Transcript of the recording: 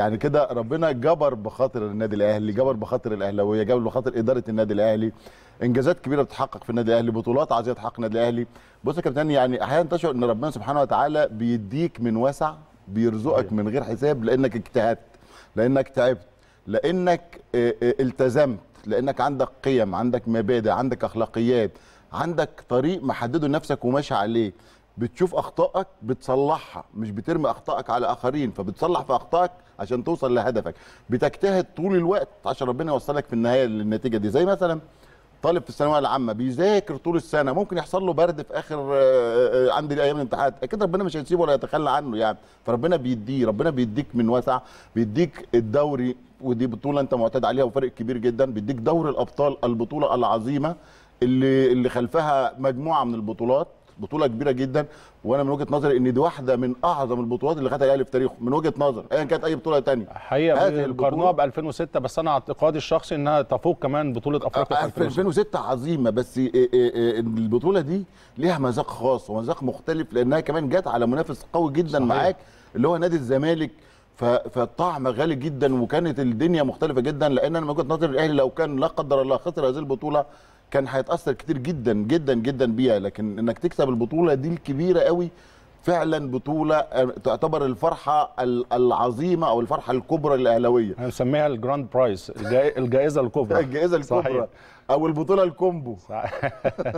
يعني كده ربنا جبر بخاطر النادي الأهلي جبر بخاطر الأهلاوية جبر بخاطر إدارة النادي الأهلي. إنجازات كبيرة بتتحقق في النادي الأهلي بطولات عايزه تحقق النادي الأهلي. بص يا كابتن يعني أحيانا تشعر إن ربنا سبحانه وتعالى بيديك من وسع بيرزقك من غير حساب لأنك اجتهدت لأنك تعبت لأنك آه، آه، التزمت لأنك عندك قيم عندك مبادئ عندك أخلاقيات عندك طريق محدده لنفسك وماشي عليه. بتشوف أخطائك بتصلحها مش بترمي أخطائك على آخرين فبتصلح في أخطائك عشان توصل لهدفك. بتجتهد طول الوقت عشان ربنا يوصلك في النهاية للنتيجة دي. زي مثلا طالب في الثانوية العامة بيذاكر طول السنة ممكن يحصل له برد في آخر آه، آه، عند أيام الامتحانات. أكيد ربنا مش هيسيبه ولا يتخلى عنه يعني. فربنا بيديه ربنا بيديك من وسع بيديك الدوري ودي بطولة أنت معتاد عليها وفرق كبير جدا. بيديك دوري الأبطال البطولة العظيمة اللي اللي خلفها مجموعة من البطولات. بطولة كبيرة جدا وأنا من وجهة نظري إن دي واحدة من أعظم البطولات اللي خدها الأهلي في تاريخه من وجهة نظر ايا كانت أي بطولة ثانية حقيقة قارنوها ب 2006 بس أنا اعتقادي الشخصي إنها تفوق كمان بطولة أفريقيا في في 2006 2006 عظيمة بس إيه إيه إيه البطولة دي ليها مذاق خاص ومذاق مختلف لأنها كمان جت على منافس قوي جدا صحيح. معاك اللي هو نادي الزمالك. فالطعم غالي جدا وكانت الدنيا مختلفة جدا لأن أنا من وجهة نظري الأهلي لو كان لا قدر الله خسر هذه البطولة كان هيتأثر كتير جدا جدا جدا بيها لكن إنك تكسب البطولة دي الكبيرة قوي فعلا بطولة آه، تعتبر الفرحة ال- العظيمة أو الفرحة الكبرى للأهلاوية هنسميها ال grand prize الجائزة الكبرى الجائزة الكبرى صحيح. أو البطولة ال combo.